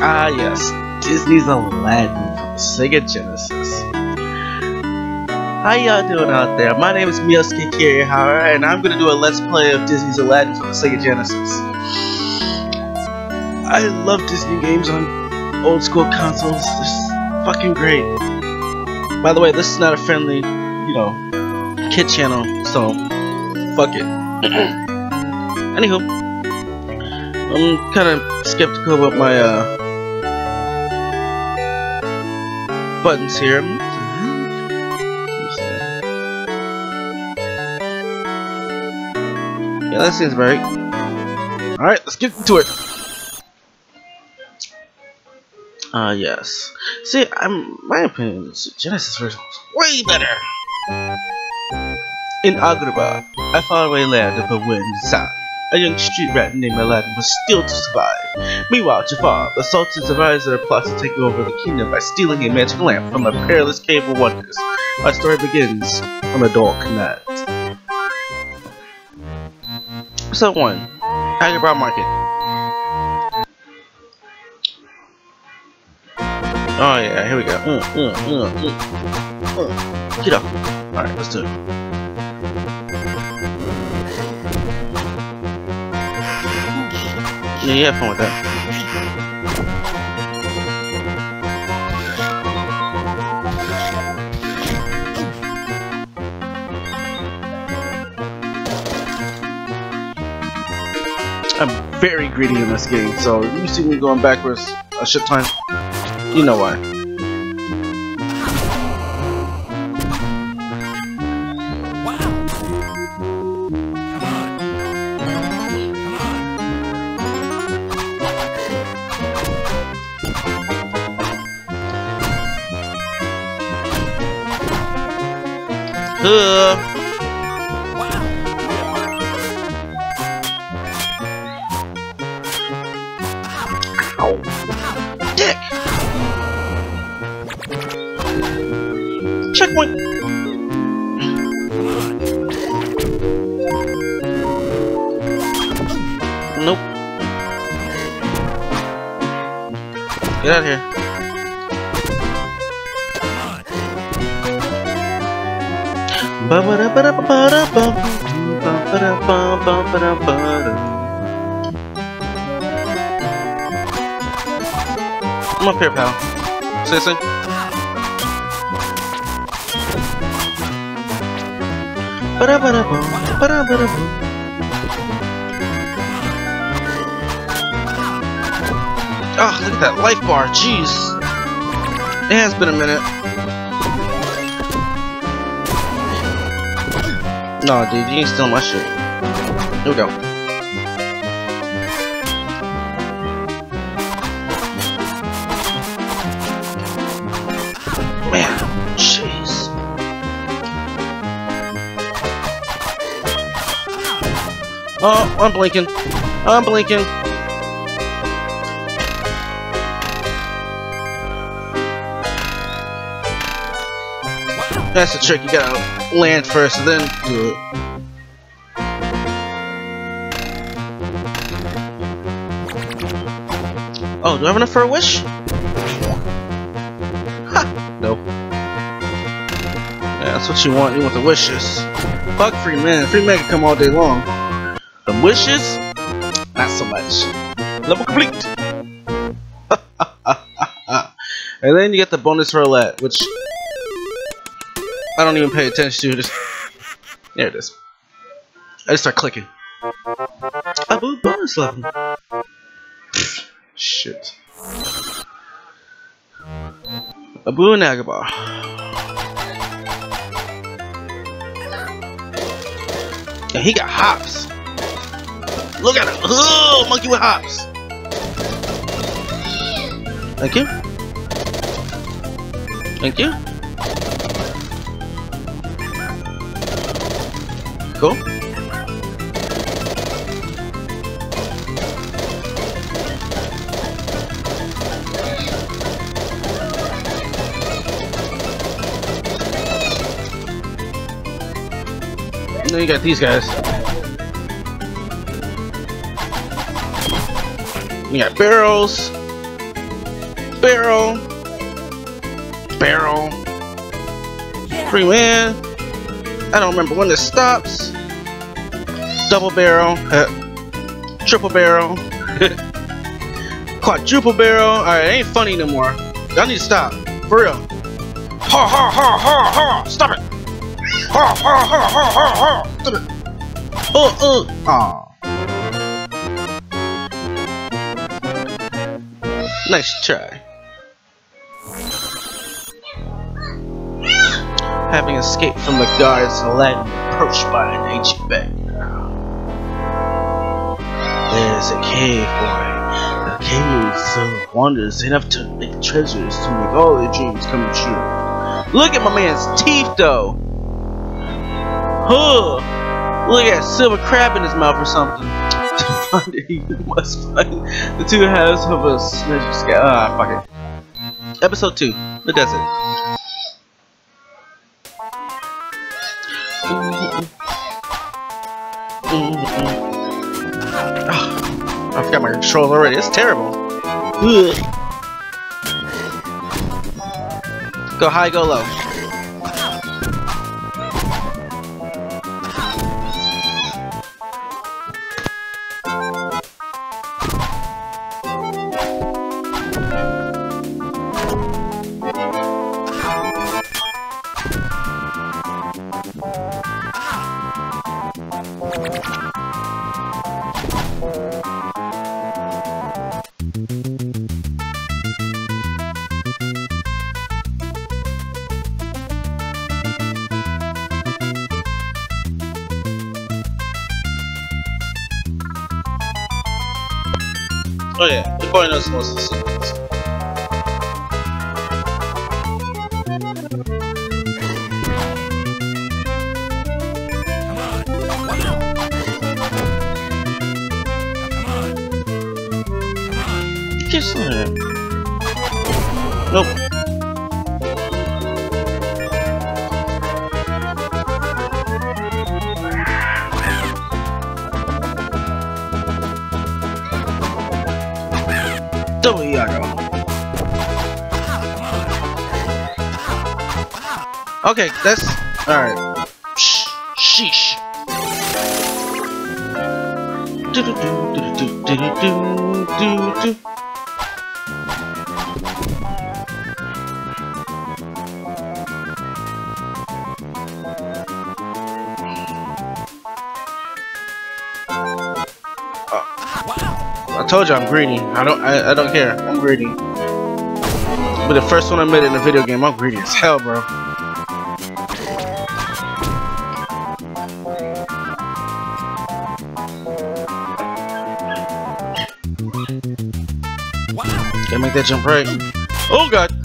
Ah yes, Disney's Aladdin from Sega Genesis. How y'all doing out there? My name is Myosuke Kirihara, and I'm gonna do a let's play of Disney's Aladdin the Sega Genesis. I love Disney games on old school consoles. They're fucking great. By the way, this is not a friendly, you know, kid channel, so fuck it. Anywho, I'm kind of skeptical about my uh, buttons here. Yeah, that seems right. Alright, let's get into it. Ah, uh, yes. See, I'm my opinion is Genesis version was way better. In Agrabah, a faraway land of the wind sound, a young street rat named Aladdin was still to survive. Meanwhile, Jafar, the Sultan's advisor, plots to take over the kingdom by stealing a magic lamp from the perilous Cave of Wonders. Our story begins on the dark night. Episode 1 Agrabah Market Oh yeah, here we go. Mm, mm, mm, mm. mm. Get up. Alright, let's do it. Yeah, you have fun with that. I'm very greedy in this game, so you see me going backwards a shit time. You know why. Uh. Checkpoint! Nope. Get out of here. I'm up here, pal. Seriously? Oh, look at that life bar, jeez. It has been a minute. No, dude, you ain't stealing my shit. We go. Man, jeez. Oh, I'm blinking. I'm blinking. That's the trick, you gotta land first, then do it. Oh, do I have enough for a wish? Ha! No. Yeah, that's what you want, you want the wishes. Fuck free man, free man can come all day long. The wishes? Not so much. Level complete! and then you get the bonus roulette, which I don't even pay attention to. Just there it is. I just start clicking. Abu bonus level. Shit. Abu and Agrabah. Yeah, he got hops. Look at him. Oh, monkey with hops. Thank you. Thank you. Cool. And then you got these guys. You got barrels. Barrel. Barrel. Free man. I don't remember when this stops. Double barrel. Uh, triple barrel. Quadruple barrel. Alright, it ain't funny no more. Y'all need to stop. For real. Ha ha ha ha ha! Stop it! Ha ha ha ha ha ha! Stop it! Uh uh! Aw. Nice try. Having escaped from the guards, Aladdin approached by an ancient beggar. There's a cave, boy. A cave full of wonders, enough to make treasures to make all your dreams come true. Look at my man's teeth, though. Huh. Look at silver crab in his mouth or something. To find it, you must find the two halves of a measure scale. Ah, fuck it. Episode 2, The Desert. My controls already. It's terrible. Ugh. Go high, go low. as nossas Double Iago. Okay, that's alright. Shh, sheesh. Do do do do do do do do do. Told you I'm greedy. I don't I, I don't care. I'm greedy. But the first one I made in a video game, I'm greedy as hell, bro. Gotta make that jump right. Oh god!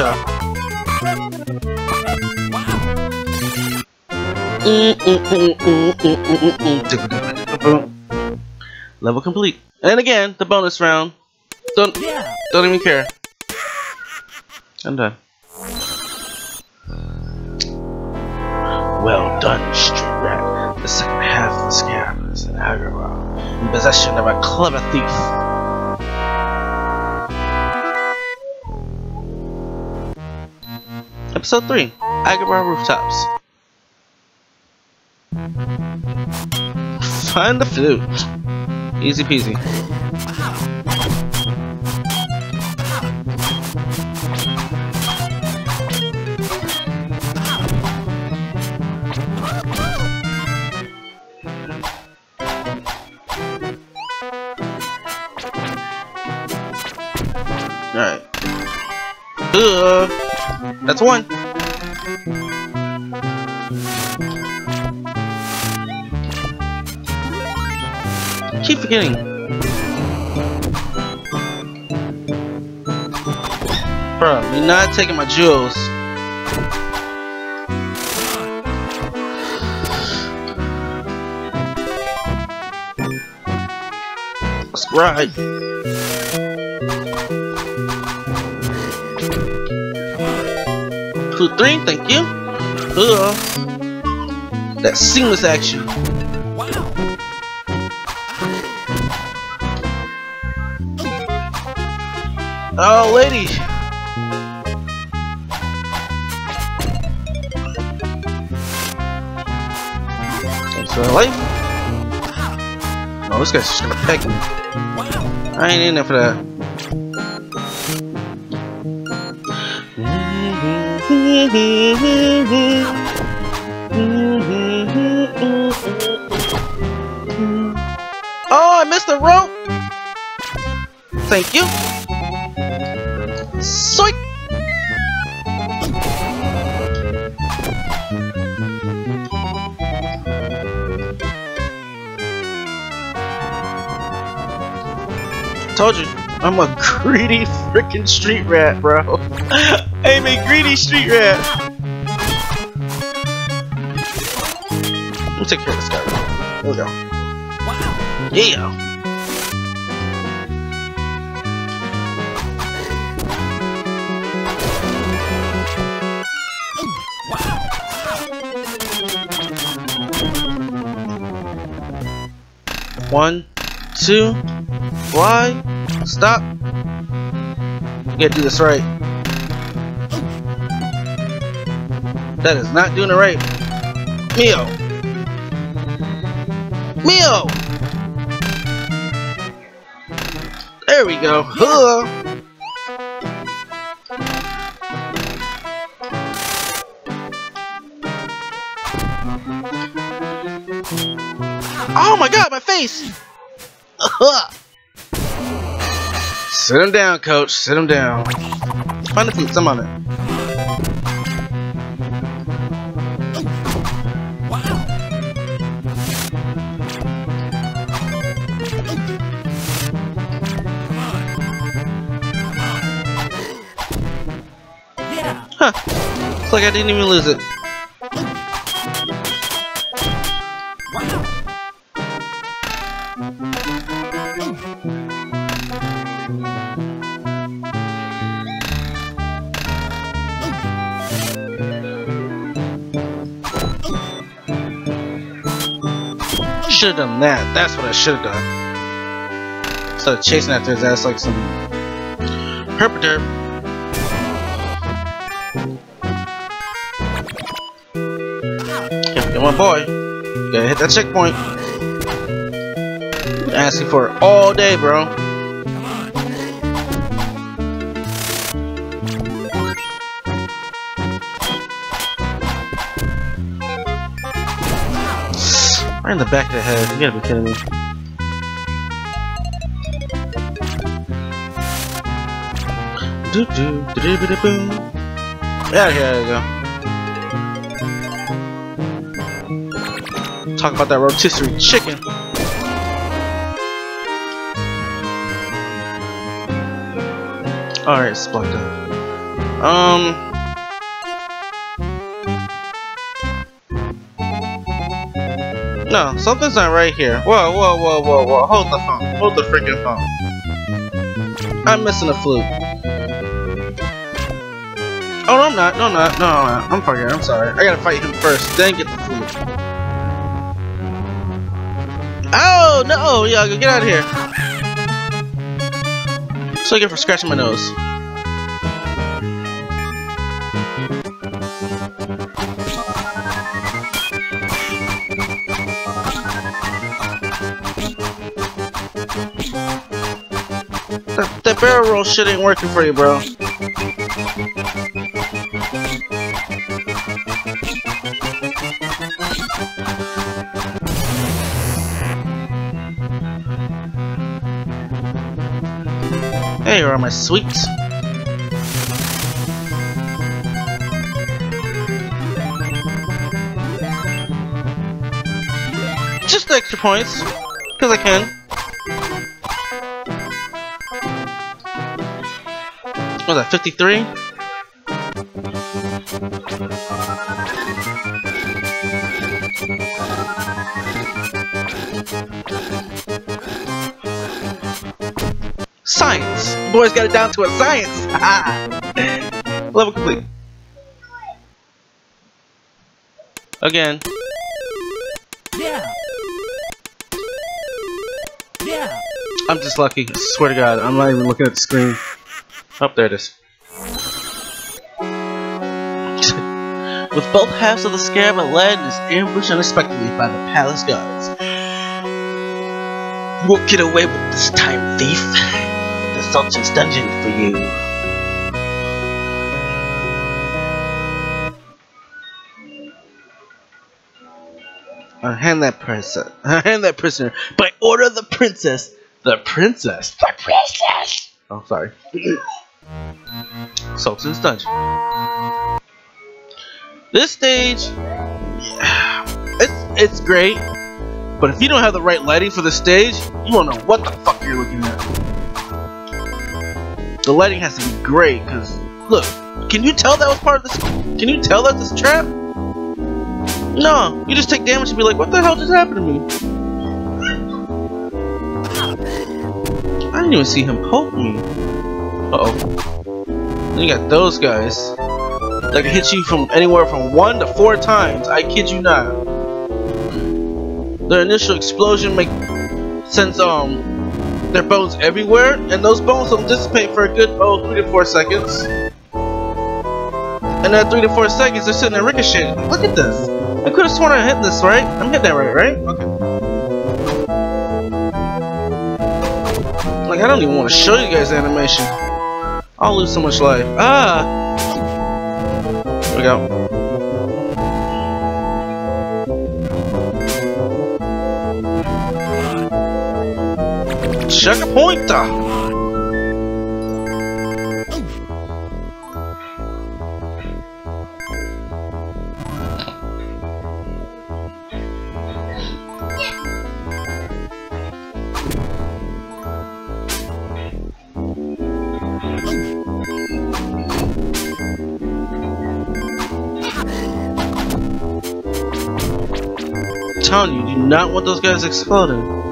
Good job. Mm. Level complete. And again, the bonus round. Don't don't even care. I'm done. Well done, Strat. The second half of the scam is an Agrabah in possession of a clever thief. Episode 3 Agrabah Rooftops. Find the flute. Easy peasy. That's one. Keep forgetting. Bro, you're not taking my jewels. Right. Food 3, thank you. Ugh. That seamless action. Wow. Oh, lady. Thanks for the life. Oh, this guy's just gonna peg me. I ain't in there for that. Oh, I missed the rope! Thank you. Soik! Told you, I'm a greedy freaking street rat, bro. I'm a greedy street rat. We'll take care of this guy. There we go. Yeah. One, two, fly, stop. You gotta do this right. That is not doing it right. Mio! Mio! There we go. Oh my god, my face! Sit him down, coach. Sit him down. Find some on it. Looks like I didn't even lose it. Should have done that. That's what I should have done. Of chasing after his ass like some herpaderp. Come on, boy. You gotta hit that checkpoint. Been asking for it all day, bro. Right in the back of the head. You gotta be kidding me. Do do do do do boom. Yeah, here we go. Talk about that rotisserie chicken. Alright, it's. Um. No, something's not right here. Whoa, whoa, whoa, whoa, whoa. Hold the phone. Hold the freaking phone. I'm missing a flute. Oh, no, I'm not. No, I'm not. No, I'm not. I'm fucking. I'm sorry. I gotta fight him first, then get no! Yeah, get out of here. So get for scratching my nose. That, that barrel roll shit ain't working for you, bro. Hey, are my sweets? Just extra points, because I can. What was that, 53? Boys got it down to a science! Level complete. Again. Yeah. Yeah. I'm just lucky. I swear to God, I'm not even looking at the screen. Up oh, there it is. With both halves of the scarab, Aladdin is ambushed unexpectedly by the palace guards. You won't get away with this time, thief. Sultan's dungeon for you. Uh, hand that princess. hand that prisoner by order of the princess. The princess. The princess. Oh, sorry. Sultan's dungeon. This stage, it's it's great, but if you don't have the right lighting for the stage, you won't know what the fuck you're looking at. The lighting has to be great, cause look, can you tell that was part of this? Can you tell that's this trap? No, you just take damage and be like, what the hell just happened to me? I didn't even see him poke me. Uh-oh. Then you got those guys. That can hit you from anywhere from one to four times. I kid you not. Their initial explosion make sends um their bones everywhere, and those bones don't dissipate for a good oh three to four seconds. And at three to four seconds, they're sitting there ricocheting. Look at this. I could have sworn I hit this, right? I'm hitting that right, right? Okay. Like, I don't even want to show you guys animation. I'll lose so much life. Ah! Here we go. Checkpoint! telling you, do not want those guys exploding.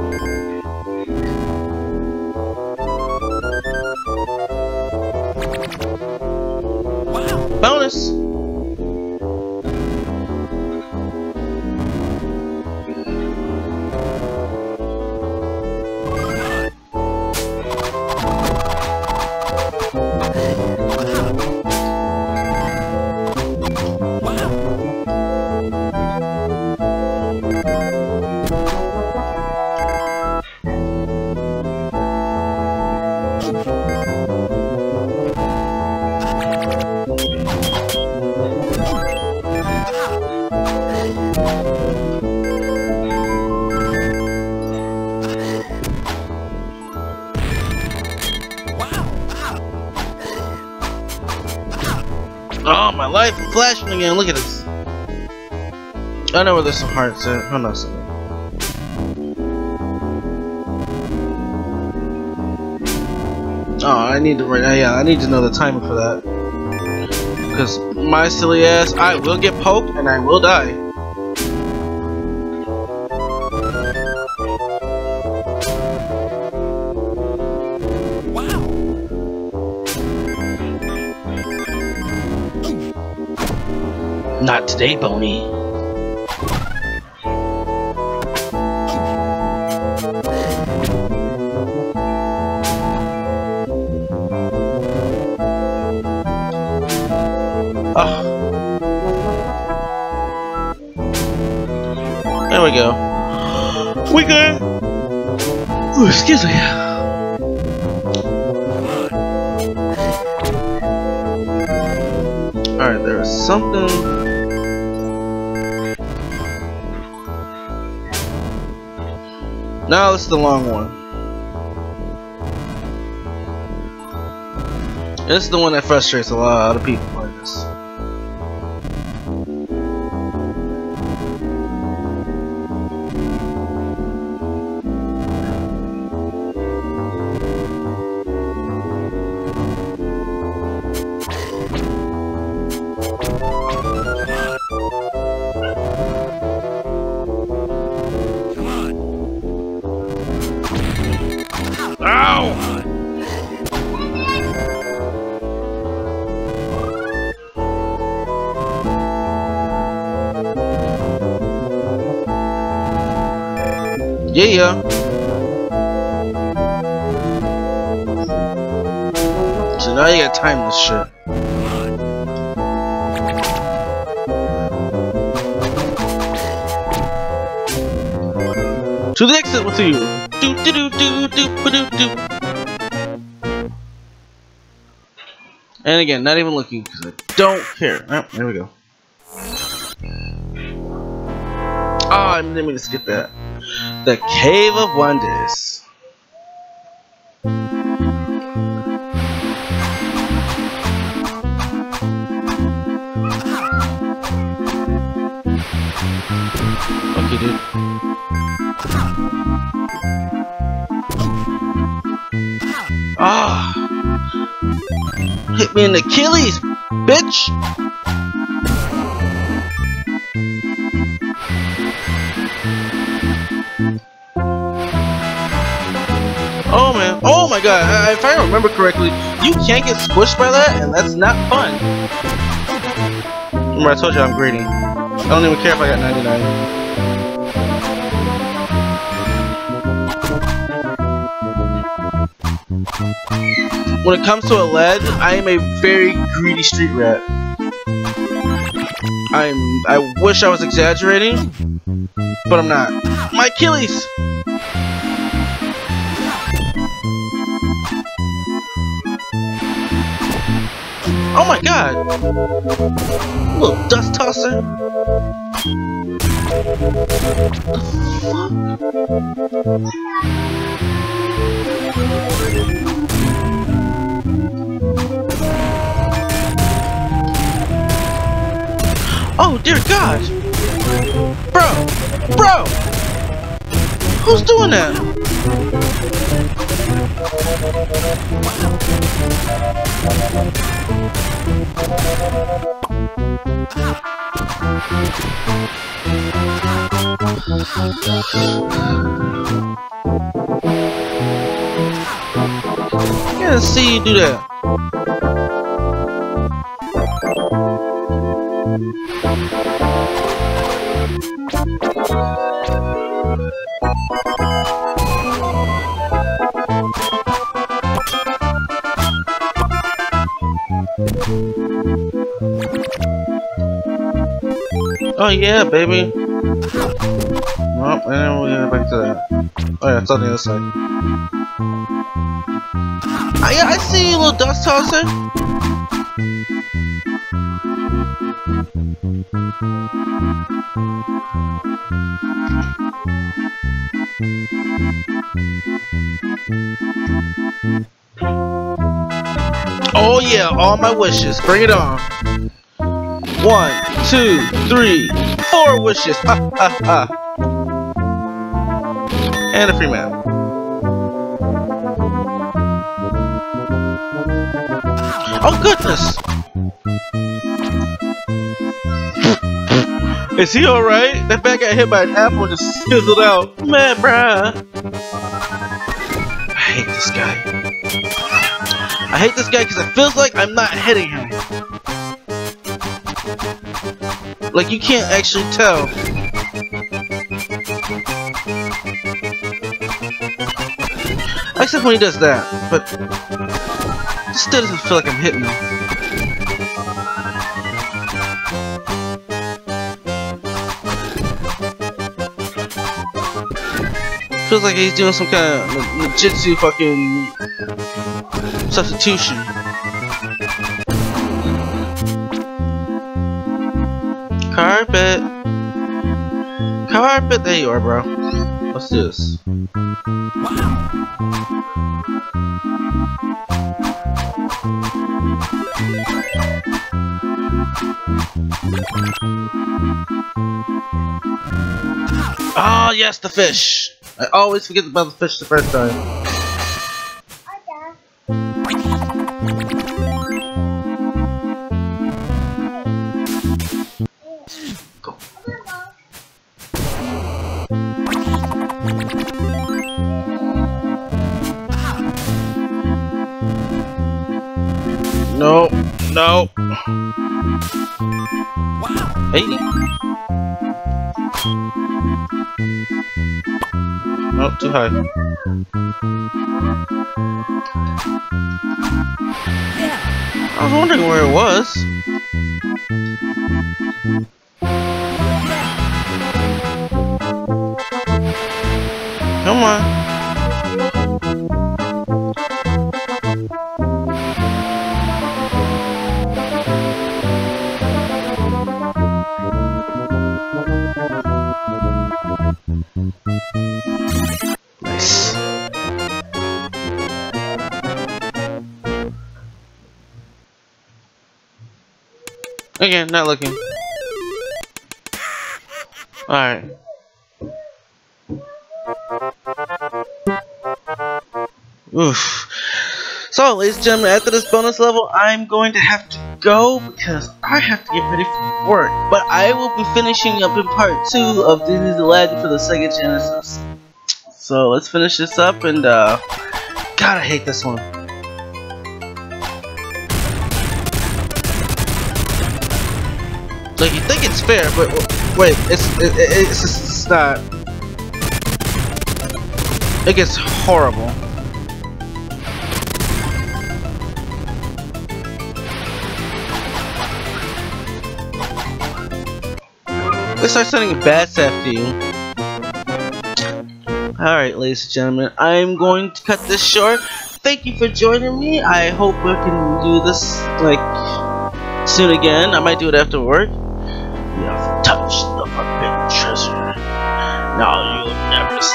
Again. Look at this. I know where there's some hearts at. Hold on a second. Oh, I need to write. Uh, yeah, I need to know the timing for that. Because my silly ass, I will get poked and I will die. Today, Boney. Oh. Ah. There we go. We good. Ooh, excuse me. Alright, there's something Now this is the long one. This is the one that frustrates a lot of people now you gotta time this shit. To the exit with you. Do do do do do do do. And again, not even looking because I don't care. Oh, there we go. Oh, I didn't mean to skip that. The Cave of Wonders. Hit me in Achilles, bitch! Oh man, oh my god, I- if I remember correctly, you can't get squished by that, and that's not fun. Remember I told you I'm greedy. I don't even care if I got 99. When it comes to a lead, I am a very greedy street rat. I'm. I wish I was exaggerating, but I'm not. My Achilles. Oh my god! Little dust tosser. Oh dear god! Bro! Bro! Who's doing that? Yeah, see you do that. Oh yeah, baby. Well, and then we'll get back to that. Oh yeah, it's on the other side. Ah, yeah, I see you, little dust tosser. Oh yeah, all my wishes. Bring it on. One, two, three, four wishes. Ha ha ha. And a free man. Oh goodness! Is he alright? That bat got hit by an apple and just sizzled out. Man, bruh. I hate this guy. I hate this guy because it feels like I'm not hitting him. Like you can't actually tell. Except when he does that, but it still doesn't feel like I'm hitting him. Feels like he's doing some kind of ninjutsu fucking substitution. Carpet. There you are, bro. What's this? Oh, yes, the fish. I always forget about the fish the first time. No, no. Wow. Hey. Oh, too high. Yeah. I was wondering where it was. Come on. Not looking. Alright. Oof. So, ladies and gentlemen, after this bonus level, I'm going to have to go because I have to get ready for work. But I will be finishing up in part 2 of Disney's Aladdin for the Sega Genesis. So, let's finish this up and, uh, God, I hate this one. Like, you think it's fair, but wait, it's, it, it- it's, just- it's not. It gets horrible. They start sending bats after you. Alright, ladies and gentlemen, I'm going to cut this short. Thank you for joining me. I hope we can do this, like, soon again. I might do it after work.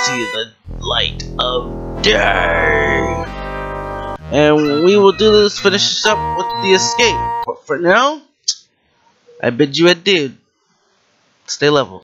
See the light of day. And we will do this, finish this up with the escape. But for now, I bid you adieu. Stay level.